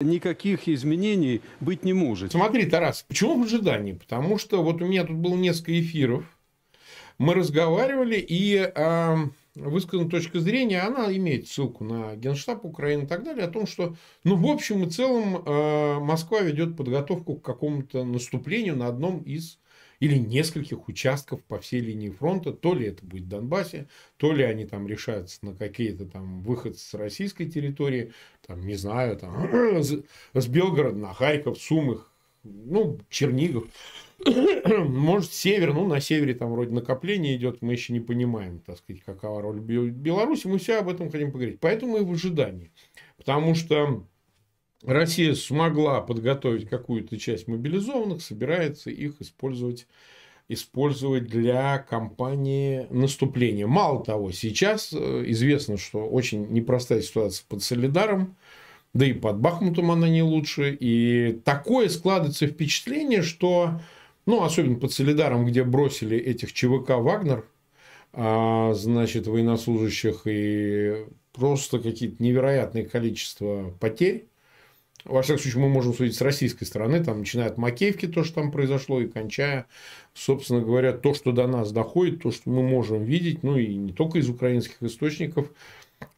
Никаких изменений быть не может. Смотри, Тарас, почему в ожидании? Потому что вот у меня тут было несколько эфиров, мы разговаривали, и э, высказана точка зрения, она имеет ссылку на Генштаб Украины и так далее, о том, что, ну, в общем и целом, э, Москва ведет подготовку к какому-то наступлению на одном из или нескольких участков по всей линии фронта. То ли это будет в Донбассе, то ли они там решаются на какие-то там выход с российской территории, там, не знаю, там, с, Белгорода на Харьков, Сумых, ну, Чернигов. Может, север, ну, на севере там вроде накопление идет, мы еще не понимаем, так сказать, какова роль Беларуси, мы все об этом хотим поговорить. Поэтому и в ожидании. Потому что Россия смогла подготовить какую-то часть мобилизованных, собирается их использовать использовать для кампании наступления. Мало того, сейчас э, известно, что очень непростая ситуация под Солидаром, да и под Бахмутом она не лучше. И такое складывается впечатление, что, ну, особенно под Солидаром, где бросили этих ЧВК «Вагнер», а, значит, военнослужащих и просто какие-то невероятные количество потерь, во всяком случае, мы можем судить с российской стороны, там, начиная от Макеевки, то, что там произошло, и кончая, собственно говоря, то, что до нас доходит, то, что мы можем видеть, ну, и не только из украинских источников,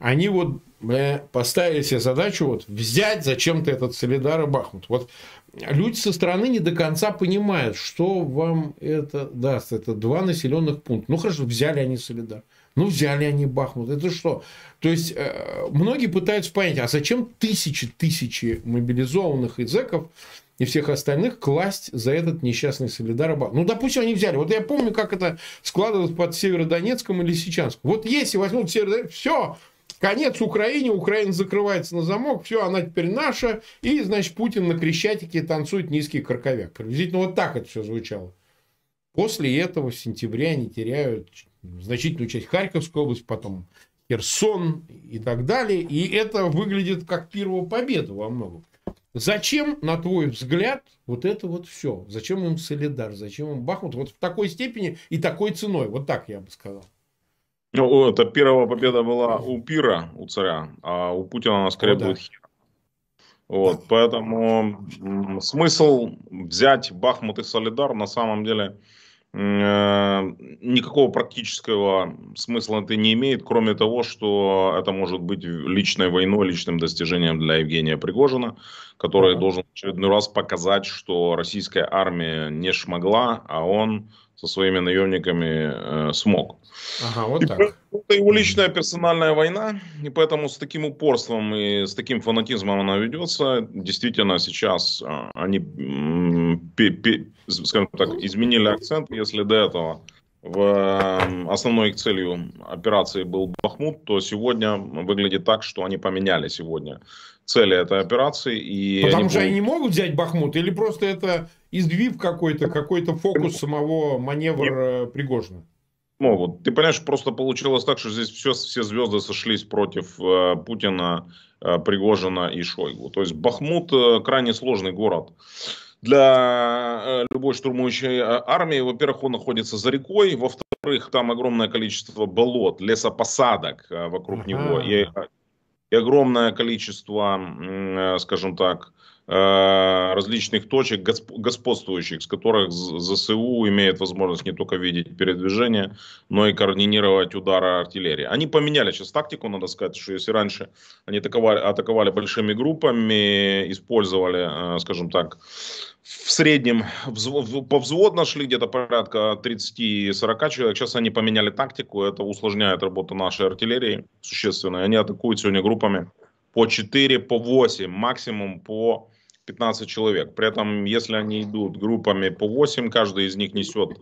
они вот бля, поставили себе задачу вот взять зачем-то этот Солидар и Бахмут. Вот люди со стороны не до конца понимают, что вам это даст. Это два населенных пункта. Ну, хорошо, взяли они Солидар. Ну, взяли они Бахмут. Это что? То есть, э, многие пытаются понять, а зачем тысячи-тысячи мобилизованных и и всех остальных класть за этот несчастный Солидар Бахмут? Ну, допустим, они взяли. Вот я помню, как это складывалось под Северодонецком или Сичанском. Вот если возьмут Северодонецк, все, конец Украине, Украина закрывается на замок, все, она теперь наша, и, значит, Путин на Крещатике танцует низкий карковяк. Приблизительно вот так это все звучало. После этого в сентябре они теряют значительную часть Харьковской области, потом Херсон и так далее. И это выглядит как первая победа во многом. Зачем, на твой взгляд, вот это вот все? Зачем им Солидар? Зачем им Бахмут? Вот в такой степени и такой ценой. Вот так я бы сказал. Ну, это первая победа была у Пира, у царя, а у Путина она скорее О, да. будет хер. Вот, поэтому смысл взять Бахмут и Солидар на самом деле Э, никакого практического смысла это не имеет, кроме того, что это может быть личной войной, личным достижением для Евгения Пригожина, который ага. должен в очередной раз показать, что российская армия не шмогла, а он со своими наемниками э, смог. Ага, вот и так. Это его личная персональная война, и поэтому с таким упорством и с таким фанатизмом она ведется. Действительно, сейчас э, они, скажем так, изменили акцент. Если до этого в э, основной их целью операции был Бахмут, то сегодня выглядит так, что они поменяли сегодня цели этой операции. И Потому они что будут... они не могут взять Бахмут, или просто это изгиб какой-то, какой-то фокус самого маневра Нет. Пригожина? Могут. Ты понимаешь, просто получилось так, что здесь все, все звезды сошлись против э, Путина, э, Пригожина и Шойгу. То есть Бахмут э, крайне сложный город для э, любой штурмующей э, армии. Во-первых, он находится за рекой. Во-вторых, там огромное количество болот, лесопосадок э, вокруг ага. него. И и огромное количество, скажем так, различных точек господствующих, с которых ЗСУ имеет возможность не только видеть передвижение, но и координировать удары артиллерии. Они поменяли сейчас тактику, надо сказать, что если раньше они атаковали, атаковали большими группами, использовали, э, скажем так, в среднем по взвод шли где-то порядка 30-40 человек. Сейчас они поменяли тактику. Это усложняет работу нашей артиллерии существенно. Они атакуют сегодня группами по 4, по 8, максимум по 15 человек. При этом, если они идут группами по 8, каждый из них несет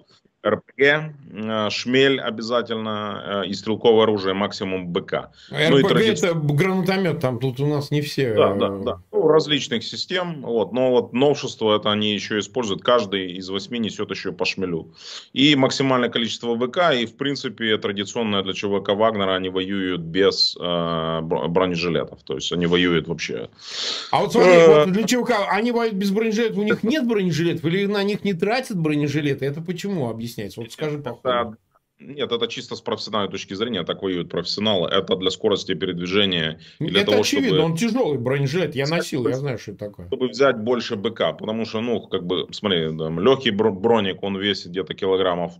РПГ, э, шмель обязательно э, и стрелковое оружие, максимум БК. А ну, РПГ тради... это гранатомет, там тут у нас не все. Да, да, э, да. Ну, различных систем. Вот. Но вот новшество это они еще используют. Каждый из восьми несет еще по шмелю. И максимальное количество БК. И в принципе традиционное для ЧВК Вагнера они воюют без э, бронежилетов. То есть они воюют вообще. А вот смотри, вот для ЧВК они воюют без бронежилетов. У них нет бронежилетов или на них не тратят бронежилеты? Это почему? Объясняется. Вот скажи по ходу. Нет, это чисто с профессиональной точки зрения, так воюют профессионалы. Это для скорости передвижения. И для это того, очевидно, чтобы... он тяжелый бронежилет, я носил, я знаю, что это такое. Чтобы взять больше БК, потому что, ну, как бы, смотри, там, легкий броник, он весит где-то килограммов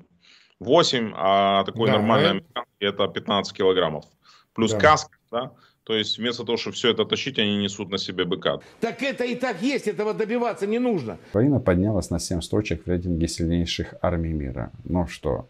8, а такой Да, нормальный э. американский это 15 килограммов. Плюс Да. каска, да? То есть вместо того, чтобы все это тащить, они несут на себе быка. Так это и так есть, этого добиваться не нужно. Украина поднялась на 7 строчек в рейтинге сильнейших армий мира. Ну что,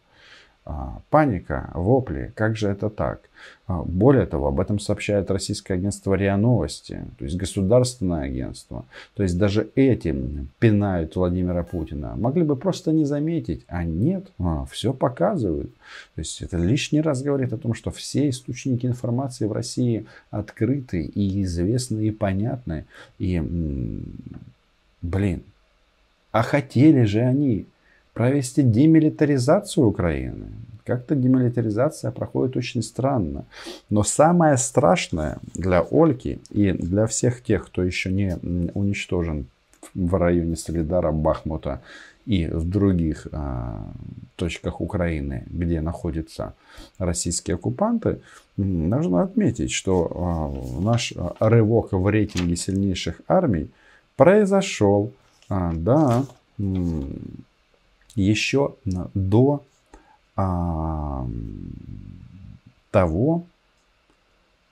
паника, вопли, как же это так? А, Более того, об этом сообщает российское агентство РИА Новости, то есть государственное агентство. То есть даже этим пинают Владимира Путина. Могли бы просто не заметить, а нет, все показывают. То есть это лишний раз говорит о том, что все источники информации в России открыты и известны и понятны. И, блин, а хотели же они провести демилитаризацию Украины. Как-то демилитаризация проходит очень странно. Но самое страшное для Ольки и для всех тех, кто еще не уничтожен в районе Солидара, Бахмута и в других а, точках Украины, где находятся российские оккупанты, нужно отметить, что а, наш а, рывок в рейтинге сильнейших армий произошел, а, да, еще до а, того,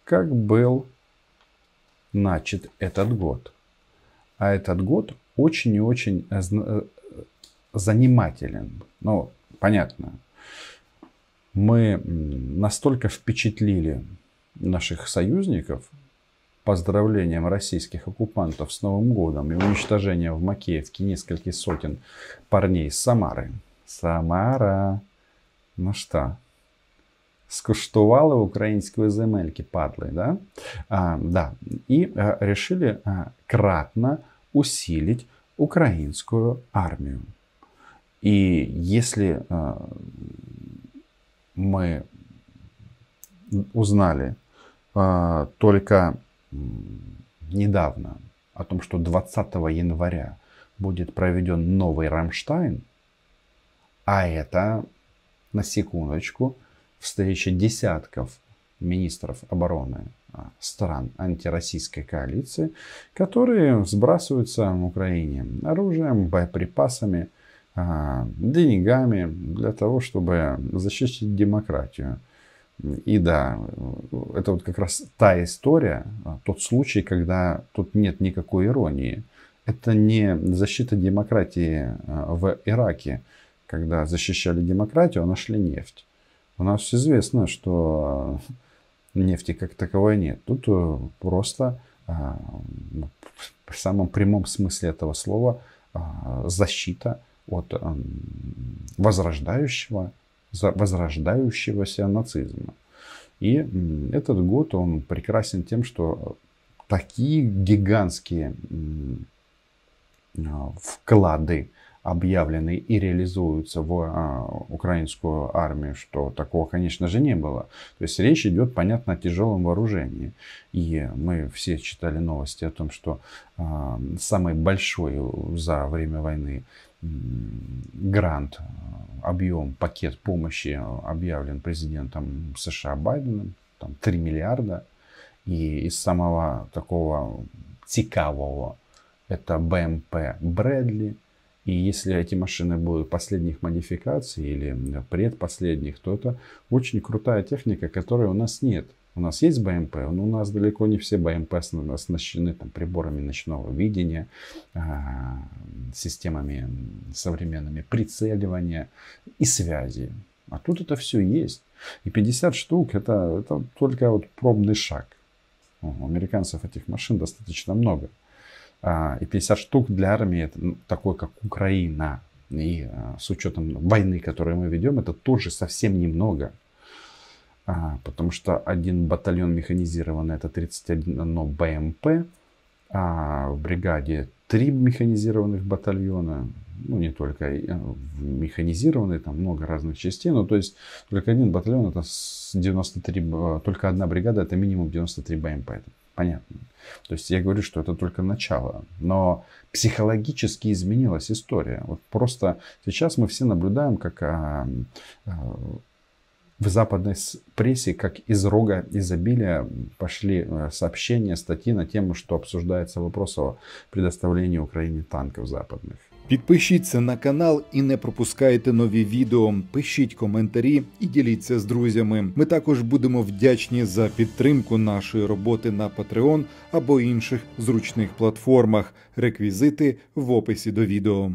как был начат этот год. А этот год очень и очень э, занимателен. Ну, понятно. Мы настолько впечатлили наших союзников поздравлением российских оккупантов с Новым годом и уничтожением в Макеевке нескольких сотен парней из Самары. Самара. Ну що, скуштували української земельки, падли, да? А, да. И а, решили а, кратно усилить украинскую армию. И если а, мы узнали а, только недавно о том, что 20 января будет проведен новый Рамштайн, а это, на секундочку, встреча десятков министров обороны а, стран антироссийской коалиции, которые сбрасываются в Украине оружием, боеприпасами, а, деньгами для того, чтобы защитить демократию. И да, это вот как раз та история, а, тот случай, когда тут нет никакой иронии. Это не защита демократии а, в Ираке, когда защищали демократию, а нашли нефть. У нас известно, что нефти как таковой нет. Тут э, просто а, в самом прямом смысле этого слова а, защита от возрождающего, возрождающегося нацизма. И этот год он прекрасен тем, что такие гигантские а, вклады объявлены и реализуются в а, украинскую армию, что такого, конечно же, не было. То есть речь идет, понятно, о тяжелом вооружении. И мы все читали новости о том, что а, самый большой за время войны грант, а, объем, пакет помощи объявлен президентом США Байденом, там 3 миллиарда. И из самого такого цікавого это БМП Брэдли. И если эти машины будут последних модификаций или предпоследних, то это очень крутая техника, которой у нас нет. У нас есть БМП, но у нас далеко не все БМП оснащены там, приборами ночного видения, а, системами современными прицеливания и связи. А тут это все есть. И 50 штук это, это только вот пробный шаг. У американцев этих машин достаточно много. А, И 50 штук для армии это ну, такой, как Украина. И а, с учетом войны, которую мы ведем, это тоже совсем немного. А, Потому что один батальон механизированный это 31 БМП, а в бригаде три механизированных батальона, ну не только э, механизированные, там много разных частей, но то есть только один батальон это с 93, э, только одна бригада это минимум 93 БМП, это понятно. То есть я говорю, что это только начало, но психологически изменилась история. Вот просто сейчас мы все наблюдаем, как а, а, в западной прессе, как из рога изобилия, пошли э, сообщения, статьи на тему, что обсуждается вопрос о предоставлении Украине танков западных. Підпишіться на канал і не пропускайте нові відео. Пишіть коментарі і діліться з друзями. Ми також будемо вдячні за підтримку нашої роботи на Patreon або інших зручних платформах. Реквізити в описі до відео.